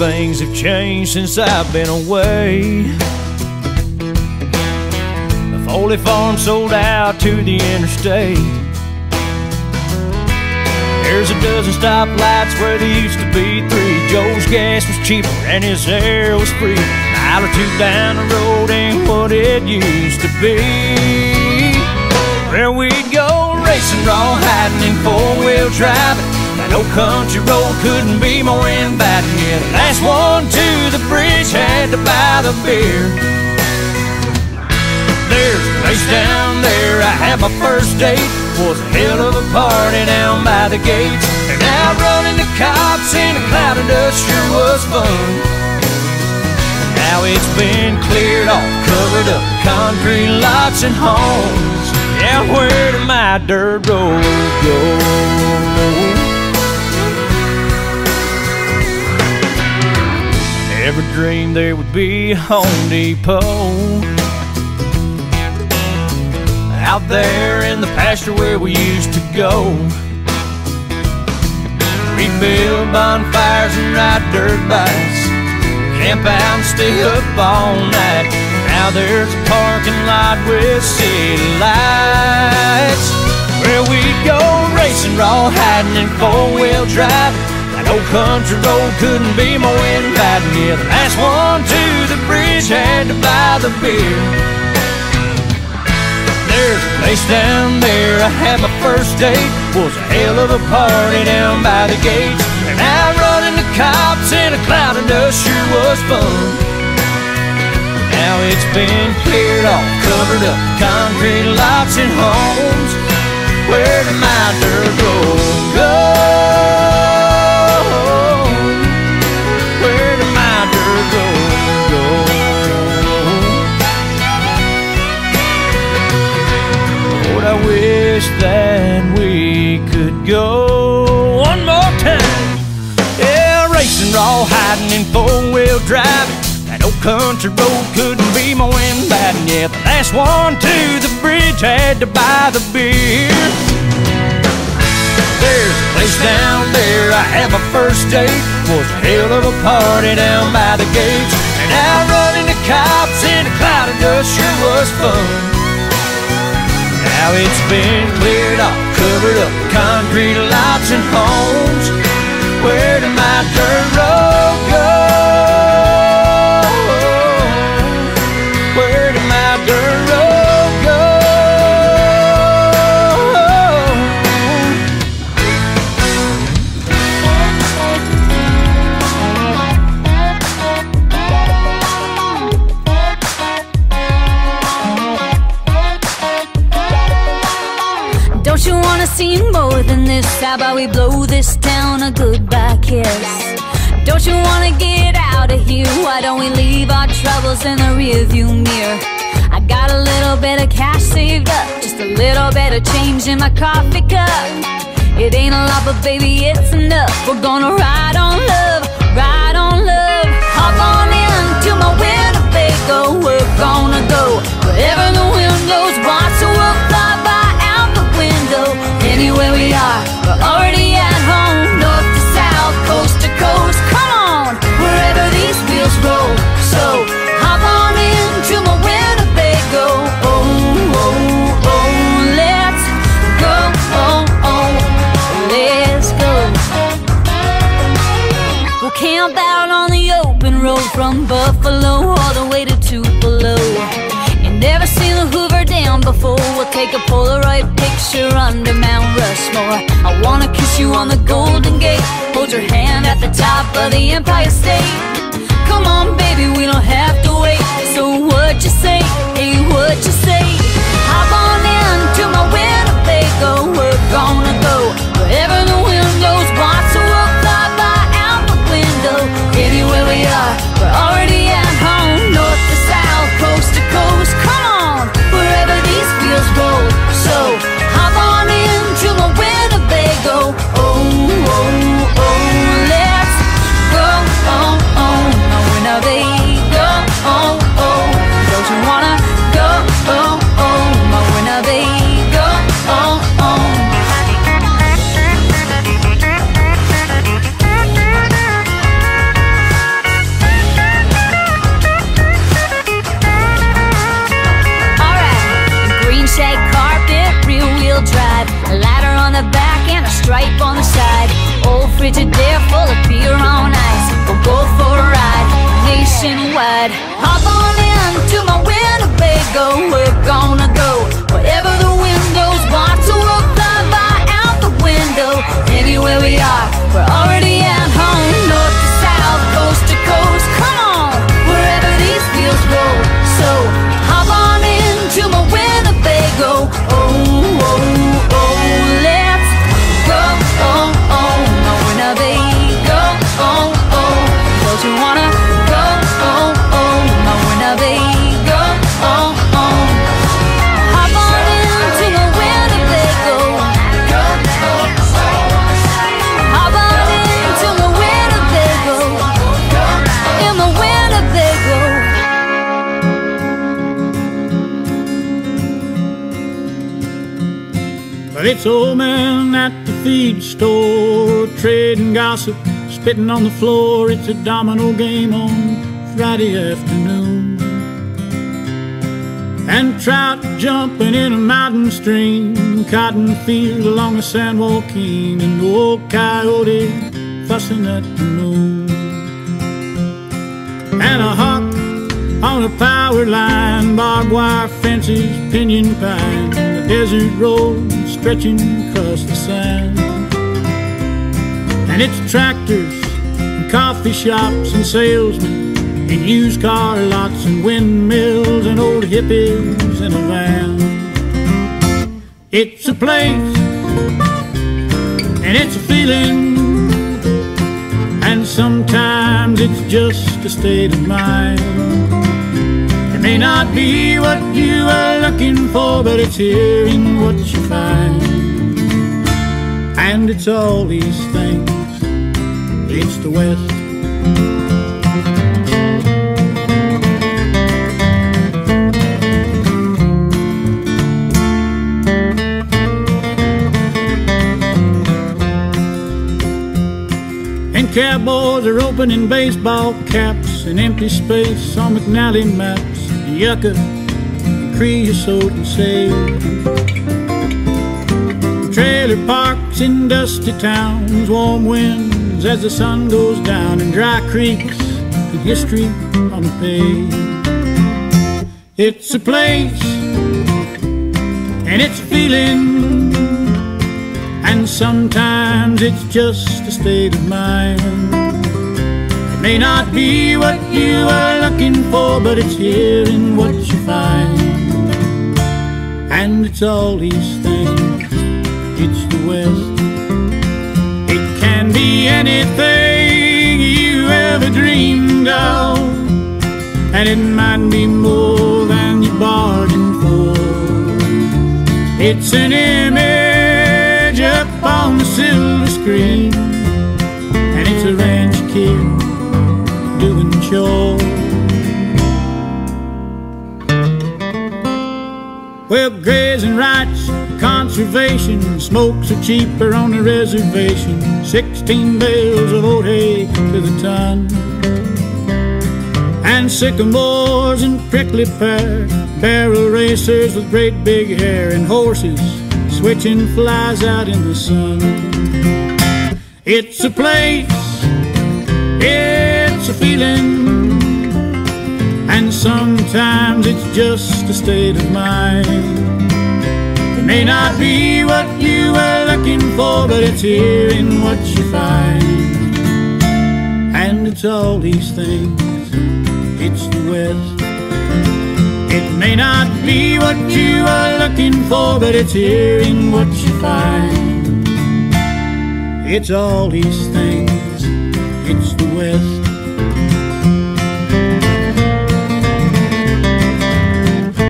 things have changed since I've been away. The Foley Farm sold out to the interstate. There's a dozen stoplights where there used to be three. Joe's gas was cheaper and his air was free. A mile or two down the road ain't what it used to be. Where we'd go racing, raw hiding in four-wheel driving. Old country road couldn't be more inviting. Yeah, the last one to the bridge had to buy the beer. There's a place down there I had my first date. Was a hell of a party down by the gates. And out running the cops in a cloud of dust sure was fun. Now it's been cleared off, covered up, concrete lots and homes. Yeah, where did my dirt road go? Never dreamed there would be a Home Depot out there in the pasture where we used to go. We'd bonfires and ride dirt bikes, camp out and stay up all night. Now there's a parking lot with city lights where we'd go racing, raw hiding and four-wheel driving. Old country road couldn't be more inviting. Yeah, the last one to the bridge had to buy the beer. There's a place down there I had my first date. Was a hell of a party down by the gates. And out running the cops in a cloud of dust sure was fun. Now it's been cleared off, covered up, concrete lots and homes. Where did my dirt road raw hiding, in four-wheel driving. That old country road couldn't be more inviting. Yeah, the last one to the bridge had to buy the beer. There's a place down there I had my first date. Was a hell of a party down by the gates. And out running the cops in a cloud of dust sure was fun. Now it's been cleared off, covered up, concrete lots and homes. Where did my dirt Don't you wanna see more than this? How about we blow this town a goodbye kiss? Don't you wanna get out of here? Why don't we leave our troubles in the rearview mirror? I got a little bit of cash saved up, just a little bit of change in my coffee cup. It ain't a lot, but baby, it's enough. We're gonna ride Dam before. We'll take a Polaroid picture under Mount Rushmore. I wanna kiss you on the Golden Gate. Hold your hand at the top of the Empire State. Come on, baby, we don't have to wait. So what you say? Hey, what you say? Hop on Old Frigidaire full of beer on ice. We'll go for a ride nationwide. Hop on in to my Winnebago. We're gonna go wherever the wind goes. Want to look fly by out the window. Anywhere we are, we're already at home. It's old man at the feed store, trading gossip, spitting on the floor. It's a domino game on Friday afternoon. And trout jumping in a mountain stream, cotton field along a San Joaquin, and old coyote fussing at the moon. And a hawk on a power line, barbed wire fences, pinyon pine, the desert road stretching across the sand. And it's tractors and coffee shops and salesmen and used car lots and windmills and old hippies in a van. It's a place and it's a feeling and sometimes it's just a state of mind. It may not be what you are looking for, but it's hearing what you find. And it's all these things, it's the West. And cowboys are opening baseball caps and empty space on McNally maps. And Yucca, creosote and sage. Trailer in dusty towns, warm winds as the sun goes down, and dry creeks and history on the page. It's a place and it's a feeling and sometimes it's just a state of mind. It may not be what you are looking for, but it's here in what you find. And it's all these things, it's the West. It can be anything you ever dreamed of, and it might be more than you bargained for. It's an image up on the silver screen, and it's a ranch kid doing chores. Well, grazing rights, conservation, smokes are cheaper on the reservation. Sixteen bales of old hay to the ton. And sycamores and prickly pear, barrel racers with great big hair, and horses switching flies out in the sun. It's a place, it's a feeling, and sometimes it's just a state of mind. It may not be what you were looking for, but it's here in what you find. And it's all these things, it's the West. It may not be what you are looking for, but it's here in what you find. It's all these things, it's the West.